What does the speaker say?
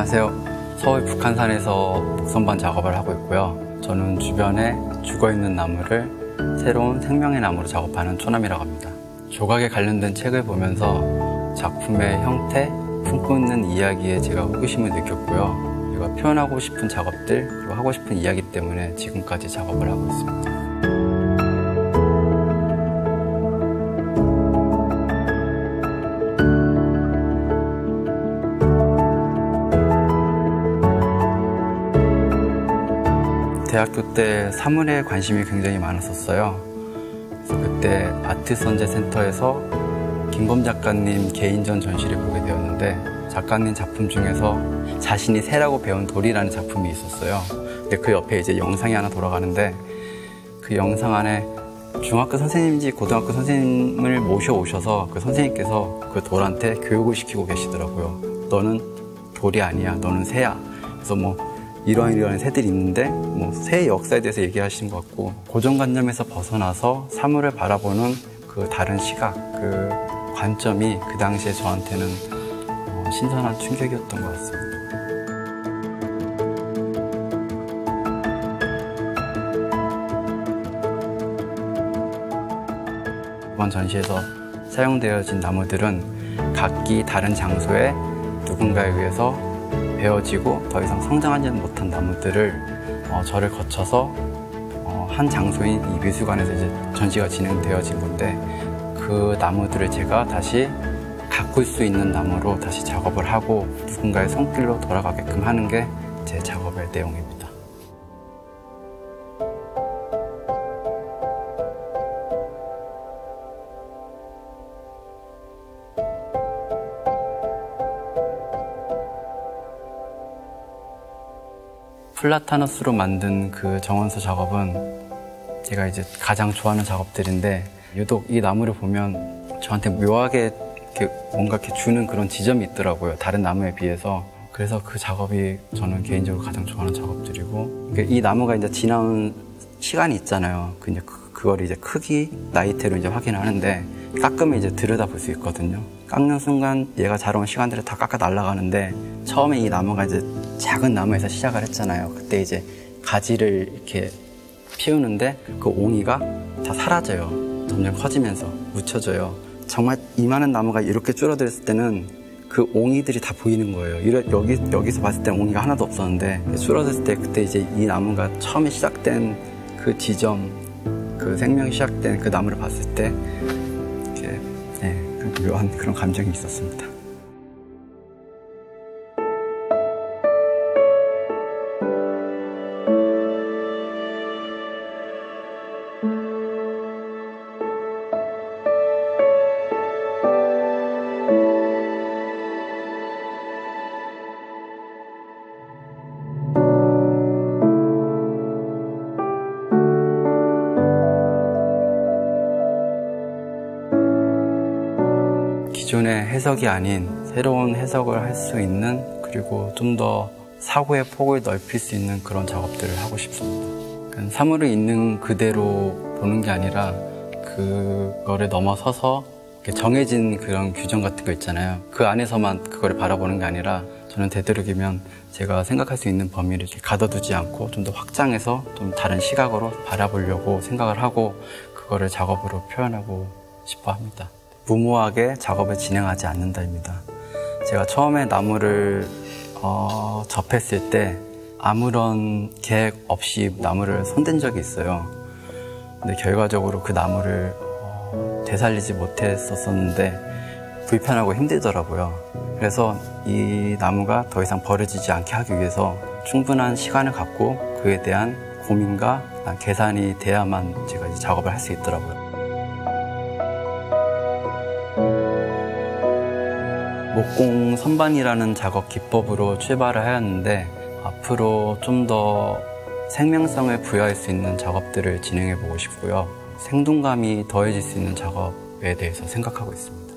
안녕하세요. 서울 북한산에서 목선반 작업을 하고 있고요. 저는 주변에 죽어있는 나무를 새로운 생명의 나무로 작업하는 초남이라고 합니다. 조각에 관련된 책을 보면서 작품의 형태, 품고 있는 이야기에 제가 호기심을 느꼈고요. 제가 표현하고 싶은 작업들, 그리고 하고 싶은 이야기 때문에 지금까지 작업을 하고 있습니다. 대학교 때 사물에 관심이 굉장히 많았었어요. 그래서 그때 아트 선제 센터에서 김범 작가님 개인전 전시를 보게 되었는데 작가님 작품 중에서 자신이 새라고 배운 돌이라는 작품이 있었어요. 근데 그 옆에 이제 영상이 하나 돌아가는데 그 영상 안에 중학교 선생님인지 고등학교 선생님을 모셔오셔서 그 선생님께서 그 돌한테 교육을 시키고 계시더라고요. 너는 돌이 아니야. 너는 새야. 그래서 뭐 이러한 이러한 새들이 있는데 뭐 새의 역사에 대해서 얘기하시는 것 같고 고정관념에서 벗어나서 사물을 바라보는 그 다른 시각, 그 관점이 그 당시에 저한테는 어, 신선한 충격이었던 것 같습니다. 이번 전시에서 사용되어진 나무들은 각기 다른 장소에 누군가에 의해서 베어지고 더 이상 성장하지 못한 나무들을 어, 저를 거쳐서 어, 한 장소인 이 미술관에서 이제 전시가 진행되어진 건데 그 나무들을 제가 다시 가꿀 수 있는 나무로 다시 작업을 하고 누군가의 손길로 돌아가게끔 하는 게 제 작업의 내용입니다. 플라타너스로 만든 그 정원서 작업은 제가 이제 가장 좋아하는 작업들인데 유독 이 나무를 보면 저한테 묘하게 이렇게 뭔가 이렇게 주는 그런 지점이 있더라고요. 다른 나무에 비해서. 그래서 그 작업이 저는 개인적으로 가장 좋아하는 작업들이고 이 나무가 이제 지나온 시간이 있잖아요. 그 이제 그걸 이제 크기, 나이테로 이제 확인하는데 깎으면 이제 들여다볼 수 있거든요. 깎는 순간 얘가 자라온 시간들을 다 깎아 날아가는데 처음에 이 나무가 이제 작은 나무에서 시작을 했잖아요. 그때 이제 가지를 이렇게 피우는데 그 옹이가 다 사라져요. 점점 커지면서 묻혀져요. 정말 이만한 나무가 이렇게 줄어들었을 때는 그 옹이들이 다 보이는 거예요. 이러, 여기, 여기서 봤을 때 옹이가 하나도 없었는데 줄어들었을 때 그때 이제 이 나무가 처음에 시작된 그 지점, 그 생명이 시작된 그 나무를 봤을 때 묘한 그런 감정이 있었습니다. 기존의 해석이 아닌 새로운 해석을 할 수 있는 그리고 좀 더 사고의 폭을 넓힐 수 있는 그런 작업들을 하고 싶습니다. 그러니까 사물을 있는 그대로 보는 게 아니라 그거를 넘어서서 정해진 그런 규정 같은 거 있잖아요. 그 안에서만 그거를 바라보는 게 아니라 저는 되도록이면 제가 생각할 수 있는 범위를 이렇게 가둬두지 않고 좀 더 확장해서 좀 다른 시각으로 바라보려고 생각을 하고 그거를 작업으로 표현하고 싶어 합니다. 무모하게 작업을 진행하지 않는다입니다. 제가 처음에 나무를 어, 접했을 때 아무런 계획 없이 나무를 손댄 적이 있어요. 근데 결과적으로 그 나무를 어, 되살리지 못했었는데 불편하고 힘들더라고요. 그래서 이 나무가 더 이상 버려지지 않게 하기 위해서 충분한 시간을 갖고 그에 대한 고민과 계산이 돼야만 제가 작업을 할 수 있더라고요. 목공 선반이라는 작업 기법으로 출발을 하였는데 앞으로 좀 더 생명성을 부여할 수 있는 작업들을 진행해 보고 싶고요. 생동감이 더해질 수 있는 작업에 대해서 생각하고 있습니다.